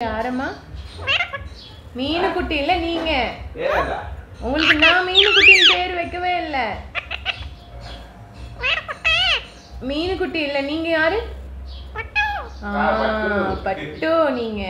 யாரம்மா? மீனுக்குட்டி இல்ல நீங்க? உங்களுக்கு நான் மீனு குட்டின்னு பேர் வைக்கவே இல்ல. மீனுக்குட்டி இல்ல நீங்க யாரு? பட்டு நீங்க.